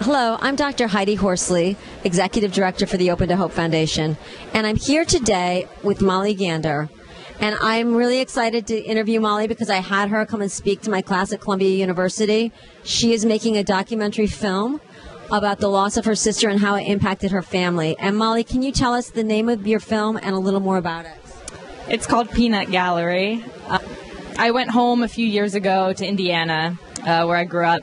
Hello, I'm Dr. Heidi Horsley, Executive Director for the Open to Hope Foundation, and I'm here today with Molly Gandour. And I'm really excited to interview Molly because I had her come and speak to my class at Columbia University. She is making a documentary film about the loss of her sister and how it impacted her family. And Molly, can you tell us the name of your film and a little more about it? It's called Peanut Gallery. Uh, I went home a few years ago to Indiana, uh, where I grew up,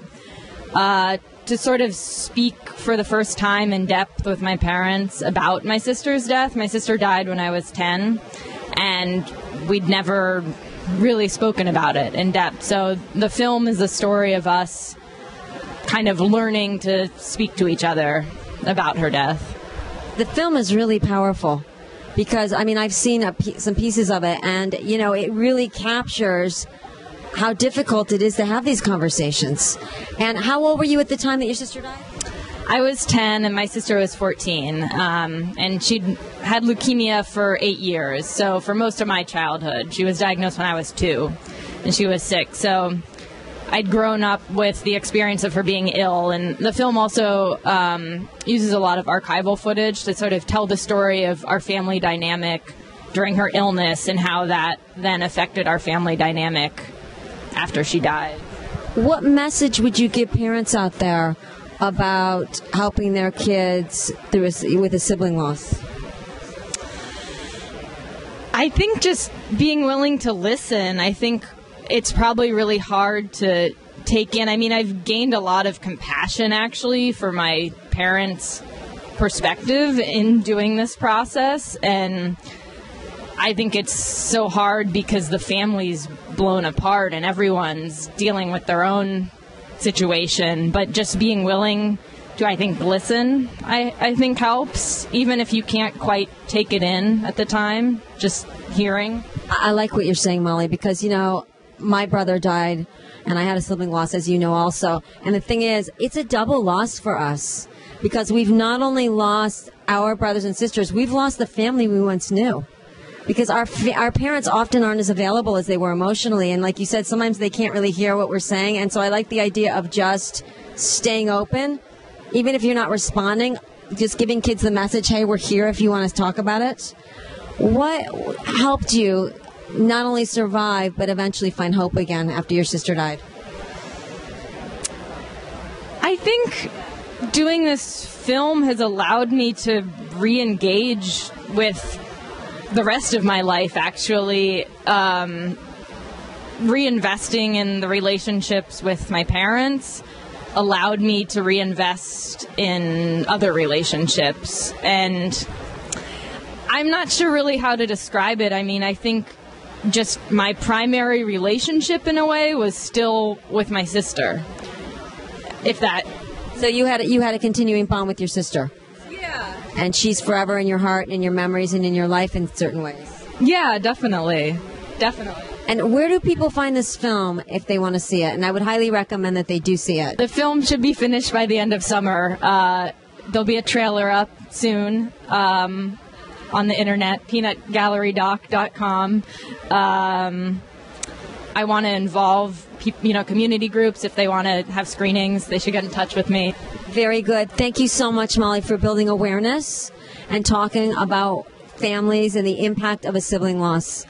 uh, to sort of speak for the first time in depth with my parents about my sister's death. My sister died when I was 10, and we'd never really spoken about it in depth. So the film is a story of us kind of learning to speak to each other about her death. The film is really powerful because, I mean, I've seen some pieces of it, and, you know, it really captures how difficult it is to have these conversations. And how old were you at the time that your sister died? I was 10 and my sister was 14. Um, and she'd had leukemia for eight years. So for most of my childhood, she was diagnosed when I was two and she was six. So I'd grown up with the experience of her being ill. And the film also um, uses a lot of archival footage to sort of tell the story of our family dynamic during her illness and how that then affected our family dynamic after she died. What message would you give parents out there about helping their kids through a, with a sibling loss? I think just being willing to listen. I think it's probably really hard to take in. I mean, I've gained a lot of compassion actually for my parents' perspective in doing this process and I think it's so hard because the family's blown apart and everyone's dealing with their own situation. But just being willing to, I think, listen, I, I think helps, even if you can't quite take it in at the time, just hearing. I like what you're saying, Molly, because, you know, my brother died and I had a sibling loss, as you know, also. And the thing is, it's a double loss for us because we've not only lost our brothers and sisters, we've lost the family we once knew because our our parents often aren't as available as they were emotionally. And like you said sometimes they can't really hear what we're saying. And so I like the idea of just staying open. Even if you're not responding just giving kids the message hey we're here if you want to talk about it. What helped you not only survive but eventually find hope again after your sister died? I think doing this film has allowed me to re-engage with the rest of my life actually um, reinvesting in the relationships with my parents allowed me to reinvest in other relationships. And i'm not sure really how to describe it. I mean i think just my primary relationship in a way was still with my sister if that so you had you had a continuing bond with your sister and she's forever in your heart and in your memories and in your life in certain ways. Yeah, definitely. Definitely. And where do people find this film if they want to see it? And I would highly recommend that they do see it. The film should be finished by the end of summer. Uh, there'll be a trailer up soon um, on the internet, peanutgallerydoc.com. Um, I want to involve you know community groups if they want to have screenings. They should get in touch with me. Very good. Thank you so much, Molly, for building awareness and talking about families and the impact of a sibling loss.